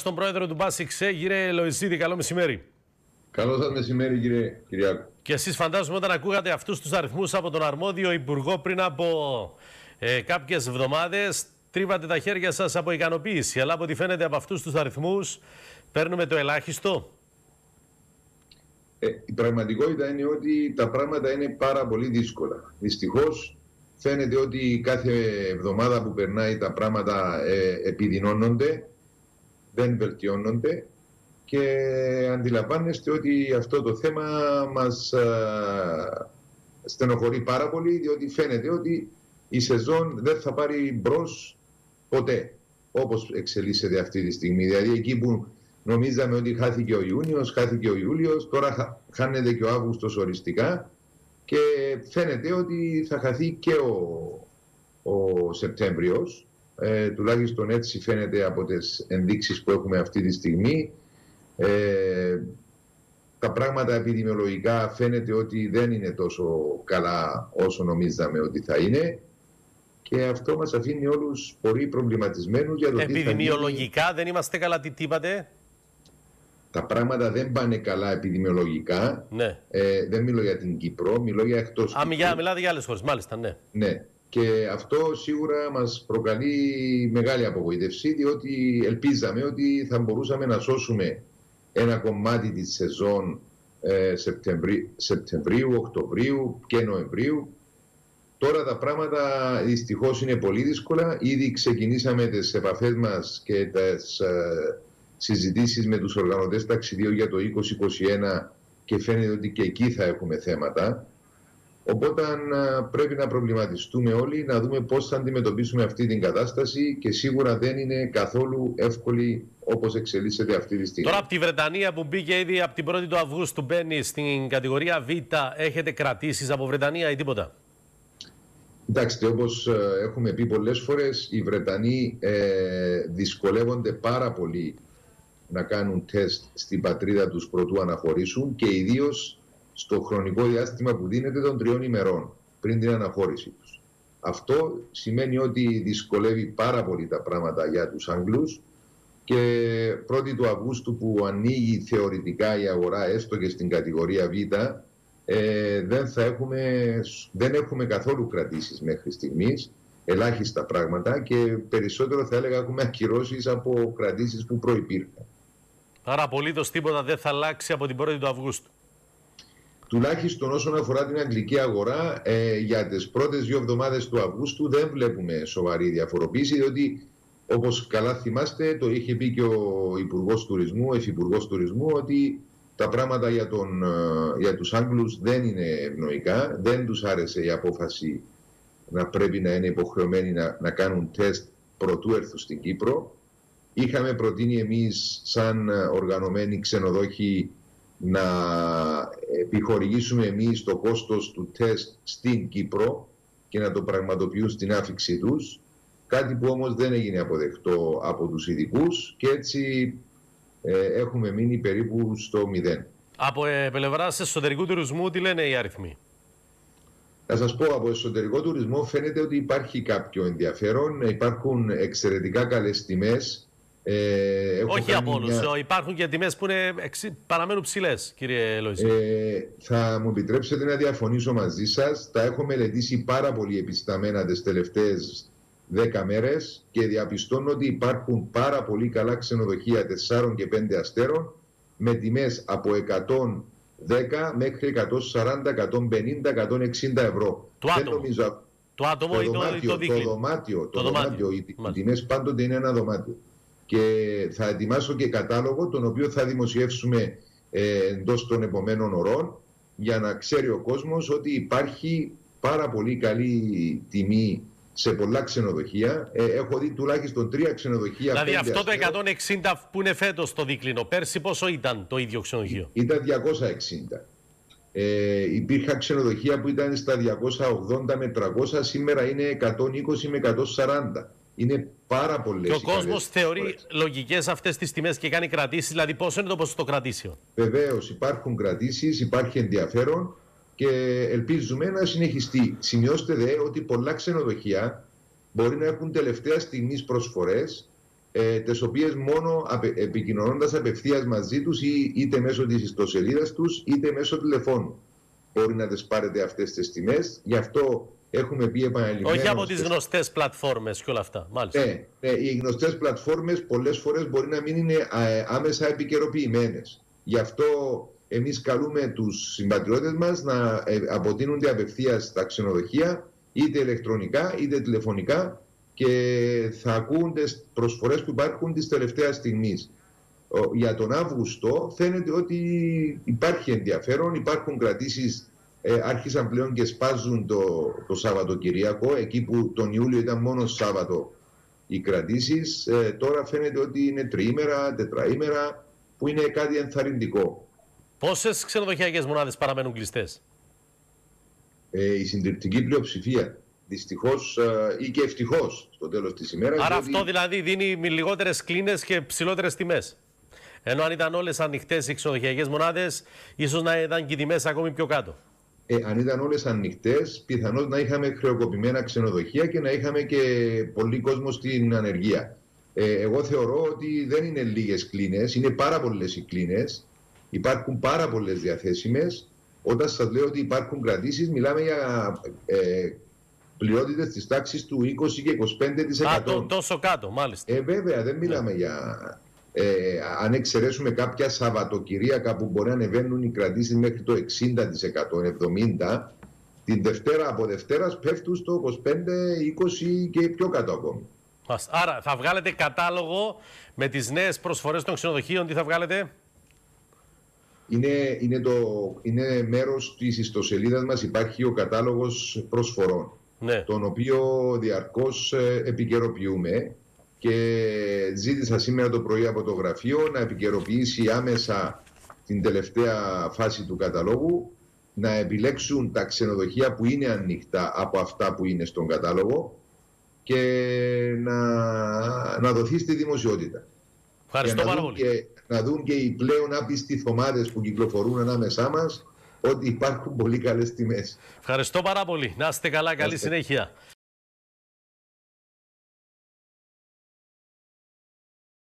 στον πρόεδρο του Μπάσιξε, κύριε Λοϊζίδη, καλό μεσημέρι. Καλό σας μεσημέρι, κύριε Κυριάκο. Και εσείς φαντάζομαι όταν ακούγατε αυτούς τους αριθμούς από τον αρμόδιο υπουργό πριν από ε, κάποιες εβδομάδες, τρίβατε τα χέρια σας από ικανοποίηση. Αλλά από ό,τι φαίνεται από αυτούς τους αριθμούς, παίρνουμε το ελάχιστο. Ε, η πραγματικότητα είναι ότι τα πράγματα είναι πάρα πολύ δύσκολα. Δυστυχώς φαίνεται ότι κάθε εβδομάδα που περνάει τα πράγματα ε, επιδεινώνονται δεν βελτιώνονται και αντιλαμβάνεστε ότι αυτό το θέμα μας στενοχωρεί πάρα πολύ διότι φαίνεται ότι η σεζόν δεν θα πάρει μπρος ποτέ όπως εξελίσσεται αυτή τη στιγμή. Δηλαδή εκεί που νομίζαμε ότι χάθηκε ο Ιούνιος, χάθηκε ο Ιούλιος, τώρα χάνεται και ο Αύγουστος οριστικά και φαίνεται ότι θα χαθεί και ο, ο Σεπτέμβριος ε, τουλάχιστον έτσι φαίνεται από τις ενδείξεις που έχουμε αυτή τη στιγμή. Ε, τα πράγματα επιδημιολογικά φαίνεται ότι δεν είναι τόσο καλά όσο νομίζαμε ότι θα είναι και αυτό μας αφήνει όλους πολύ προβληματισμένους για το Επιδημιολογικά δεν είμαστε καλά, τι είπατε; Τα πράγματα δεν πάνε καλά επιδημιολογικά. Ναι. Ε, δεν μιλώ για την Κύπρο, μιλώ για εκτός Α, Κύπρου. μιλάτε για άλλες χώρες, μάλιστα, ναι. Ναι. Και αυτό σίγουρα μας προκαλεί μεγάλη απογοήτευση διότι ελπίζαμε ότι θα μπορούσαμε να σώσουμε ένα κομμάτι της σεζόν ε, Σεπτεμβρίου, Οκτωβρίου και Νοεμβρίου. Τώρα τα πράγματα δυστυχώς είναι πολύ δύσκολα. Ήδη ξεκινήσαμε τις επαφές μας και τις ε, συζητήσεις με τους οργανωτές ταξιδίου για το 2021 και φαίνεται ότι και εκεί θα έχουμε θέματα. Οπότε πρέπει να προβληματιστούμε όλοι, να δούμε πώς θα αντιμετωπίσουμε αυτή την κατάσταση και σίγουρα δεν είναι καθόλου εύκολη όπως εξελίσσεται αυτή τη στιγμή. Τώρα από τη Βρετανία που μπήκε ήδη από την 1η του Αυγούστου μπαίνει στην κατηγορία Β, έχετε κρατήσεις από Βρετανία ή τίποτα; Κοιτάξτε, όπως έχουμε πει πολλές φορές, οι Βρετανοί ε, δυσκολεύονται πάρα πολύ να κάνουν τεστ στην πατρίδα τους προτού αναχωρήσουν και ιδίως στο χρονικό διάστημα που δίνεται των τριών ημερών πριν την αναχώρηση τους. Αυτό σημαίνει ότι δυσκολεύει πάρα πολύ τα πράγματα για τους Άγγλους και 1η του Αυγούστου που ανοίγει θεωρητικά η αγορά έστω και στην κατηγορία Β ε, δεν, θα έχουμε, δεν έχουμε καθόλου κρατήσεις μέχρι στιγμής ελάχιστα πράγματα και περισσότερο θα έλεγα έχουμε ακυρώσεις από κρατήσεις που προϋπήρχαν. Άρα απολύτως τίποτα δεν θα αλλάξει από την 1η του Αυγούστου τουλάχιστον όσον αφορά την αγγλική αγορά, ε, για τις πρώτες δύο εβδομάδες του Αυγούστου δεν βλέπουμε σοβαρή διαφοροποίηση, διότι όπως καλά θυμάστε το είχε πει και ο Υπουργός Τουρισμού, ο Υφυπουργός Τουρισμού, ότι τα πράγματα για, τον, ε, για τους Άγγλους δεν είναι ευνοϊκά, δεν τους άρεσε η απόφαση να πρέπει να είναι υποχρεωμένοι να, να κάνουν τεστ προτού έρθουν στην Κύπρο. Είχαμε προτείνει εμείς σαν οργανωμένοι ξενοδόχοι να επιχορηγήσουμε εμείς το κόστος του τεστ στην Κύπρο και να το πραγματοποιούν στην άφηξή τους, κάτι που όμως δεν έγινε αποδεκτό από τους ειδικούς και έτσι ε, έχουμε μείνει περίπου στο μηδέν. Από ε, πλευράς εσωτερικού τουρισμού τι λένε οι αριθμοί; Θα σας πω, από εσωτερικό τουρισμό φαίνεται ότι υπάρχει κάποιο ενδιαφέρον, υπάρχουν εξαιρετικά καλές τιμές, ε, Όχι από όλους. Μια... Υπάρχουν και τιμές που είναι, παραμένουν ψηλές, κύριε Λόιζη. Ε, θα μου επιτρέψετε να διαφωνήσω μαζί σας. Τα έχω μελετήσει πάρα πολύ επισταμένα τις τελευταίες δέκα μέρες και διαπιστώνω ότι υπάρχουν πάρα πολύ καλά ξενοδοχεία 4 και 5 αστέρων με τιμές από 110 μέχρι 140, 150, 160 ευρώ. Το άτομο. Νομίζω... Το άτομο το ή δωμάτιο, το, το, δωμάτιο. Το, το δωμάτιο. δωμάτιο. Οι τιμές πάντοτε είναι ένα δωμάτιο και θα ετοιμάσω και κατάλογο τον οποίο θα δημοσιεύσουμε ε, εντός των επομένων ωρών για να ξέρει ο κόσμος ότι υπάρχει πάρα πολύ καλή τιμή σε πολλά ξενοδοχεία. Ε, έχω δει τουλάχιστον τρία ξενοδοχεία. Δηλαδή αυτό το 160 που είναι φέτος το δίκλινο, πέρσι πόσο ήταν το ίδιο ξενοδοχείο; Ήταν 260. Ε, υπήρχαν ξενοδοχεία που ήταν στα 280 με 300, σήμερα είναι 120 με 140 είναι πάρα πολλές. Και ο κόσμος θεωρεί λογικές αυτές τις τιμές και κάνει κρατήσεις. Δηλαδή, πόσο είναι το ποσοστό κρατήσεων; Βεβαίως, υπάρχουν κρατήσεις, υπάρχει ενδιαφέρον και ελπίζουμε να συνεχιστεί. Σημειώστε δε ότι πολλά ξενοδοχεία μπορεί να έχουν τελευταία στιγμή προσφορές ε, τις οποίες μόνο απε, επικοινωνώντας απευθείας μαζί τους ή, είτε μέσω της ιστοσελίδας τους είτε μέσω τηλεφώνου μπορεί να τις πάρετε αυτές τις τιμές. Γι' αυτό έχουμε πει επαναλημμένα... Όχι από τις γνωστές πλατφόρμες και όλα αυτά, μάλιστα. Ναι, ναι, οι γνωστές πλατφόρμες πολλές φορές μπορεί να μην είναι ε, άμεσα επικαιροποιημένες. Γι' αυτό εμείς καλούμε τους συμπατριώτες μας να ε, αποτείνονται απευθείας στα ξενοδοχεία είτε ηλεκτρονικά είτε τηλεφωνικά και θα ακούν τις προσφορές που υπάρχουν της τελευταίας στιγμής. Για τον Αύγουστο φαίνεται ότι υπάρχει ενδιαφέρον, υπάρχουν κρατήσεις, ε, άρχισαν πλέον και σπάζουν το, το Σαββατοκυριακό, εκεί που τον Ιούλιο ήταν μόνο Σάββατο οι κρατήσεις, ε, τώρα φαίνεται ότι είναι τριήμερα, τετραήμερα, που είναι κάτι ενθαρρυντικό. Πόσες ξενοδοχειακές μονάδες παραμένουν κλειστές; Ε, η συντριπτική πλειοψηφία. Δυστυχώς ε, ή και ευτυχώς στο τέλος της ημέρας. Άρα αυτό δηλαδή δίνει λιγότερες κλίνες και ψηλότερες τιμές. Ενώ αν ήταν όλες ανοιχτές οι ξενοδοχειακές μονάδες, ίσως να ήταν και οι τιμές ακόμη πιο κάτω. Ε, αν ήταν όλες ανοιχτές, πιθανώς να είχαμε χρεοκοπημένα ξενοδοχεία και να είχαμε και πολύ κόσμο στην ανεργία. Ε, εγώ θεωρώ ότι δεν είναι λίγες κλίνες, είναι πάρα πολλές οι κλίνες. Υπάρχουν πάρα πολλές διαθέσιμες. Όταν σας λέω ότι υπάρχουν κρατήσεις, μιλάμε για ε, πλειότητες της τάξης του 20 και 25%. Α, τόσο κάτω, μάλιστα. Ε, βέβαια, δεν μιλάμε για. Ε, αν εξαιρέσουμε κάποια Σαββατοκυριακά που μπορεί να ανεβαίνουν οι κρατήσεις μέχρι το 60%, 70%, την Δευτέρα από Δευτέρας πέφτουν στο 25, 20 και πιο κάτω ακόμη. Άρα θα βγάλετε κατάλογο με τις νέες προσφορές των ξενοδοχείων, τι θα βγάλετε; Είναι, είναι, το, είναι μέρος της ιστοσελίδας μας, υπάρχει ο κατάλογος προσφορών ναι. τον οποίο διαρκώς ε, επικαιροποιούμε και ζήτησα σήμερα το πρωί από το γραφείο να επικαιροποιήσει άμεσα την τελευταία φάση του καταλόγου να επιλέξουν τα ξενοδοχεία που είναι ανοιχτά από αυτά που είναι στον κατάλογο και να, να δοθεί στη δημοσιότητα. Ευχαριστώ πάρα πολύ. Και, να δουν και οι πλέον άπιστοι θωμάδες που κυκλοφορούν ανάμεσά μας ότι υπάρχουν πολύ καλές τιμές. Ευχαριστώ πάρα πολύ. Να είστε καλά. Καλή συνέχεια.